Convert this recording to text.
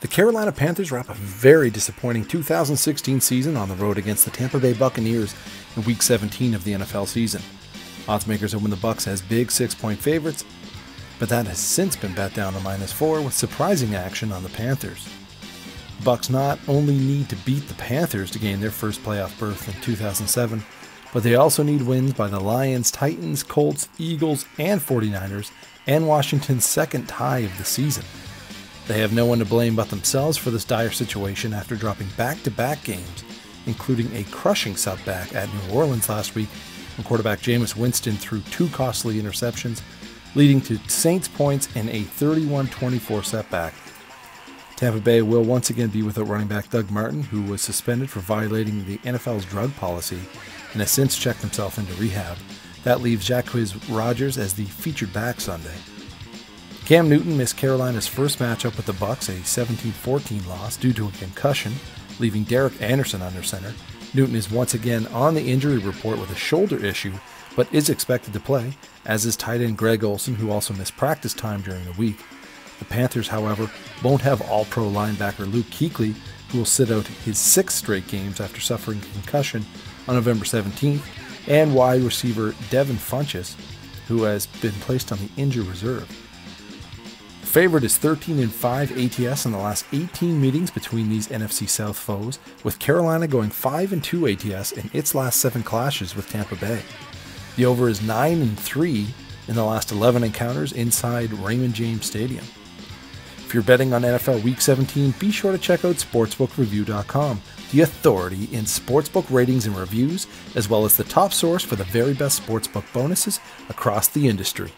The Carolina Panthers wrap a very disappointing 2016 season on the road against the Tampa Bay Buccaneers in Week 17 of the NFL season. Oddsmakers open the Bucs as big six-point favorites, but that has since been bet down to minus four with surprising action on the Panthers. The Bucs not only need to beat the Panthers to gain their first playoff berth in 2007, but they also need wins by the Lions, Titans, Colts, Eagles, and 49ers, and Washington's second tie of the season. They have no one to blame but themselves for this dire situation after dropping back to back games, including a crushing setback at New Orleans last week when quarterback Jameis Winston threw two costly interceptions, leading to Saints points and a 31 24 setback. Tampa Bay will once again be without running back Doug Martin, who was suspended for violating the NFL's drug policy and has since checked himself into rehab. That leaves Jacquizz Rodgers as the featured back Sunday. Cam Newton missed Carolina's first matchup with the Bucs, a 17-14 loss due to a concussion, leaving Derek Anderson under center. Newton is once again on the injury report with a shoulder issue, but is expected to play, as is tight end Greg Olsen, who also missed practice time during the week. The Panthers, however, won't have all-pro linebacker Luke Kuechly, who will sit out his sixth straight games after suffering a concussion on November 17th, and wide receiver Devin Funchess, who has been placed on the injured reserve. Favorite is 13 and 5 ATS in the last 18 meetings between these NFC South foes, with Carolina going 5 and 2 ATS in its last 7 clashes with Tampa Bay. The over is 9 and 3 in the last 11 encounters inside Raymond James Stadium. If you're betting on NFL Week 17, be sure to check out sportsbookreview.com, the authority in sportsbook ratings and reviews, as well as the top source for the very best sportsbook bonuses across the industry.